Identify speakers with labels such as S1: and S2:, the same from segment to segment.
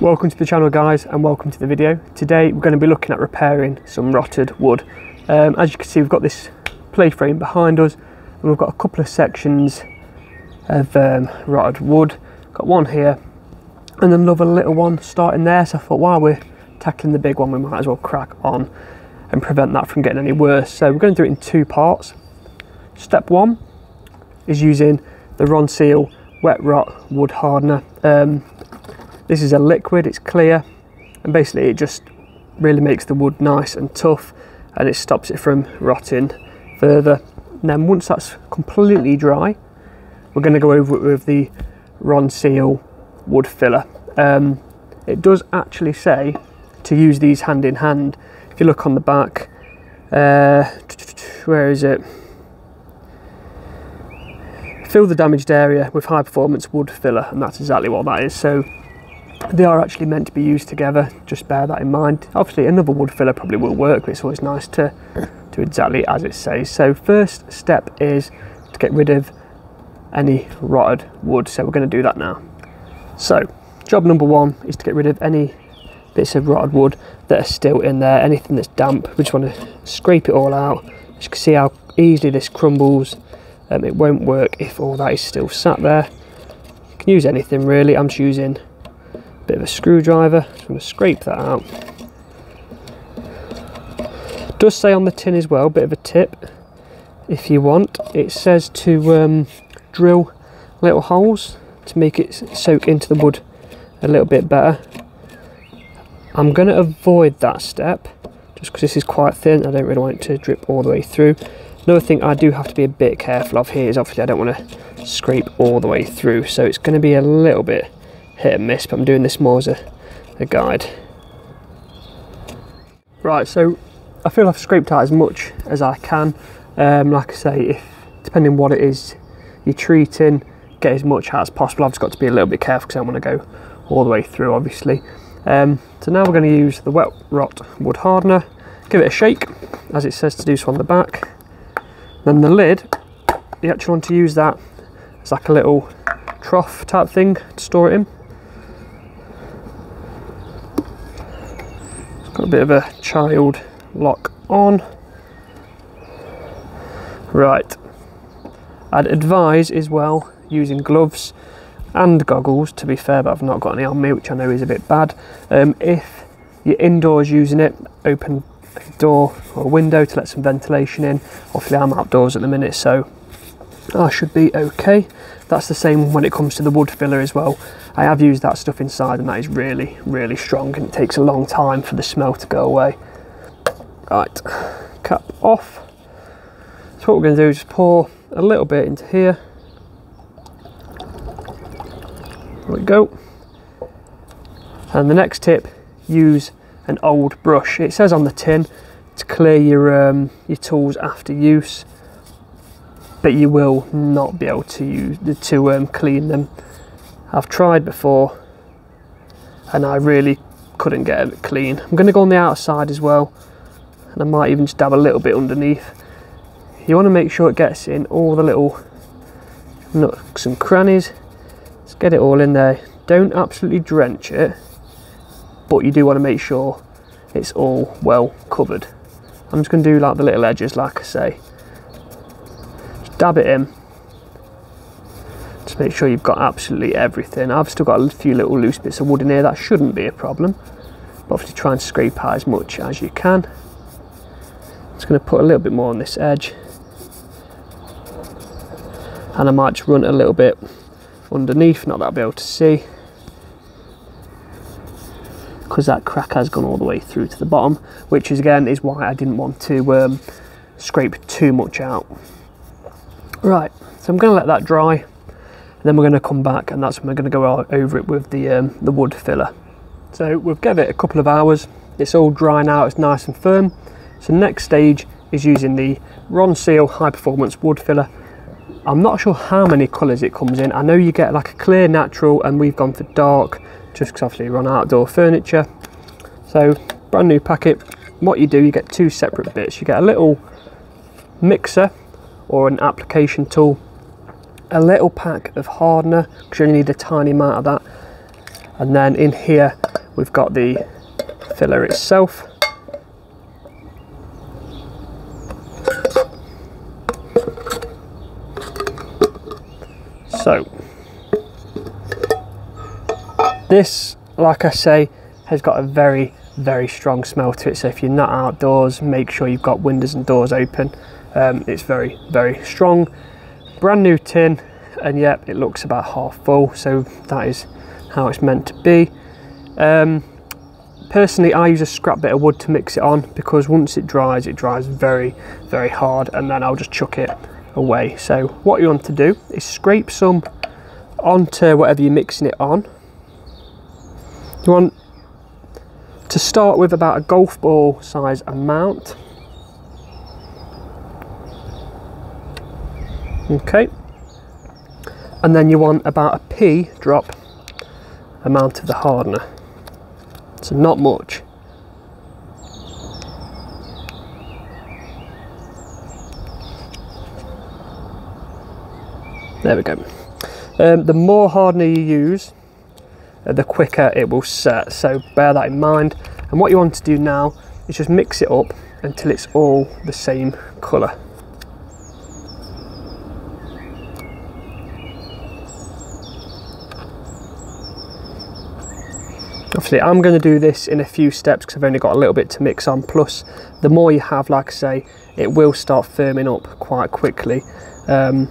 S1: Welcome to the channel guys and welcome to the video. Today we're going to be looking at repairing some rotted wood. Um, as you can see we've got this play frame behind us and we've got a couple of sections of um, rotted wood. Got one here and another little one starting there so I thought while we're tackling the big one we might as well crack on and prevent that from getting any worse. So we're going to do it in two parts. Step one is using the Ronseal wet rot wood hardener. Um, this is a liquid, it's clear, and basically it just really makes the wood nice and tough and it stops it from rotting further. And then once that's completely dry, we're going to go over it with the Ronseal wood filler. Um, it does actually say to use these hand in hand. If you look on the back, uh, where is it? Fill the damaged area with high performance wood filler, and that's exactly what that is. So they are actually meant to be used together, just bear that in mind. Obviously, another wood filler probably will work, but it's always nice to do exactly as it says. So, first step is to get rid of any rotted wood, so we're going to do that now. So, job number one is to get rid of any bits of rotted wood that are still in there, anything that's damp. We just want to scrape it all out. As you can see how easily this crumbles um, it won't work if all that is still sat there. You can use anything really, I'm just using bit of a screwdriver, just going to scrape that out. Does say on the tin as well, bit of a tip if you want. It says to um, drill little holes to make it soak into the wood a little bit better. I'm going to avoid that step just because this is quite thin. I don't really want it to drip all the way through. Another thing I do have to be a bit careful of here is obviously I don't want to scrape all the way through, so it's going to be a little bit hit and miss, but I'm doing this more as a, a guide. Right, so I feel I've scraped out as much as I can. Um, like I say, if depending what it is you're treating, get as much out as possible. I've just got to be a little bit careful because I don't want to go all the way through, obviously. Um, so now we're going to use the wet rot wood hardener, give it a shake, as it says to do so on the back. Then the lid, you actually want to use that as like a little trough type thing to store it in. Got a bit of a child lock on. Right. I'd advise as well using gloves and goggles to be fair but I've not got any on me which I know is a bit bad. Um, if you're indoors using it, open a door or window to let some ventilation in. Obviously, I'm outdoors at the minute, so I should be okay. That's the same when it comes to the wood filler as well. I have used that stuff inside, and that is really, really strong, and it takes a long time for the smell to go away. Right, cap off. So what we're to do is just pour a little bit into here. There we go. And the next tip, use an old brush. It says on the tin to clear your um, your tools after use, but you will not be able to use to um, clean them. I've tried before, and I really couldn't get it clean. I'm going to go on the outside as well, and I might even just dab a little bit underneath. You want to make sure it gets in all the little nooks and crannies. Let's get it all in there. Don't absolutely drench it but you do want to make sure it's all well covered. I'm just going to do like the little edges, like I say. Dab it in. Just make sure you've got absolutely everything. I've still got a few little loose bits of wood in here, that shouldn't be a problem. But obviously try and scrape out as much as you can. Just going to put a little bit more on this edge. And I might just run a little bit underneath, not that I'll be able to see because that crack has gone all the way through to the bottom, which is again is why I didn't want to um, scrape too much out. Right, so I'm going to let that dry, and then we're going to come back, and that's when we're going to go over it with the um, the wood filler. So we've given it a couple of hours. It's all dry now. It's nice and firm. So next stage is using the Ronseal High Performance Wood Filler. I'm not sure how many colours it comes in. I know you get like a clear natural, and we've gone for dark just because obviously we're on outdoor furniture. So brand new packet. What you do, you get two separate bits. You get a little mixer or an application tool, a little pack of hardener because you only need a tiny amount of that, and then in here we've got the filler itself. So, this, like I say, has got a very, very strong smell to it. So if you're not outdoors, make sure you've got windows and doors open. Um, it's very, very strong. Brand new tin, and yep, it looks about half full. So that is how it's meant to be. Um, personally, I use a scrap bit of wood to mix it on because once it dries, it dries very, very hard, and then I'll just chuck it away. So what you want to do is scrape some onto whatever you're mixing it on. You want to start with about a golf ball size amount. Okay. And then you want about a pea drop amount of the hardener. So not much. There we go. Um, the more hardener you use, the quicker it will set. So bear that in mind. And what you want to do now is just mix it up until it's all the same colour. Obviously I'm going to do this in a few steps because I've only got a little bit to mix on plus the more you have like I say it will start firming up quite quickly um,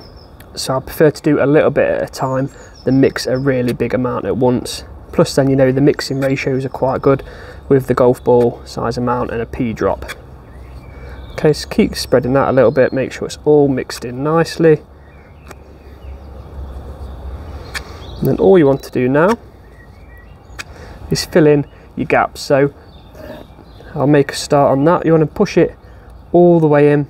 S1: so I prefer to do a little bit at a time than mix a really big amount at once. Plus then, you know, the mixing ratios are quite good with the golf ball size amount and a pea drop. Okay, so keep spreading that a little bit, make sure it's all mixed in nicely. And then all you want to do now is fill in your gaps. So I'll make a start on that. You want to push it all the way in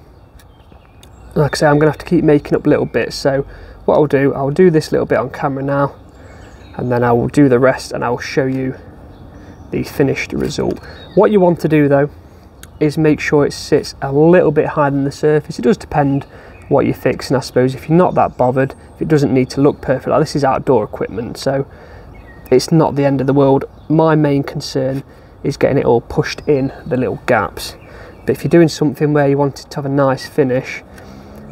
S1: like I say, I'm going to have to keep making up little bits. So what I'll do, I'll do this little bit on camera now, and then I will do the rest and I will show you the finished result. What you want to do though, is make sure it sits a little bit higher than the surface. It does depend what you're fixing, I suppose. If you're not that bothered, if it doesn't need to look perfect, like this is outdoor equipment, so it's not the end of the world. My main concern is getting it all pushed in the little gaps. But if you're doing something where you want it to have a nice finish,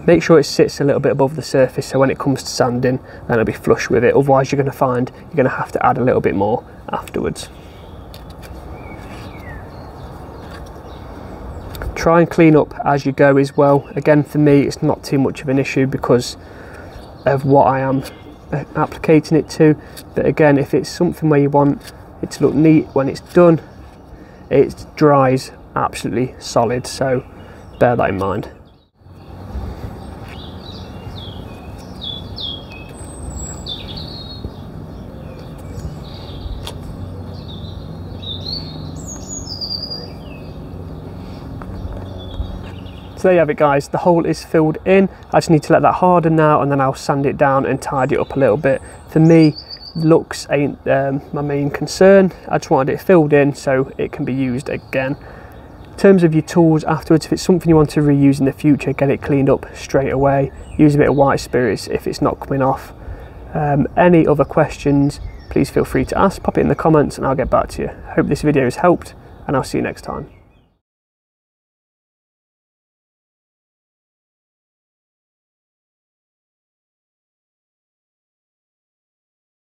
S1: Make sure it sits a little bit above the surface so when it comes to sanding then it'll be flush with it. Otherwise you're going to find you're going to have to add a little bit more afterwards. Try and clean up as you go as well. Again for me it's not too much of an issue because of what I am uh, applicating it to. But again if it's something where you want it to look neat when it's done it dries absolutely solid so bear that in mind. So there you have it guys, the hole is filled in. I just need to let that harden now and then I'll sand it down and tidy it up a little bit. For me, looks ain't um, my main concern. I just wanted it filled in so it can be used again. In terms of your tools afterwards, if it's something you want to reuse in the future, get it cleaned up straight away. Use a bit of white spirits if it's not coming off. Um, any other questions, please feel free to ask. Pop it in the comments and I'll get back to you. Hope this video has helped and I'll see you next time.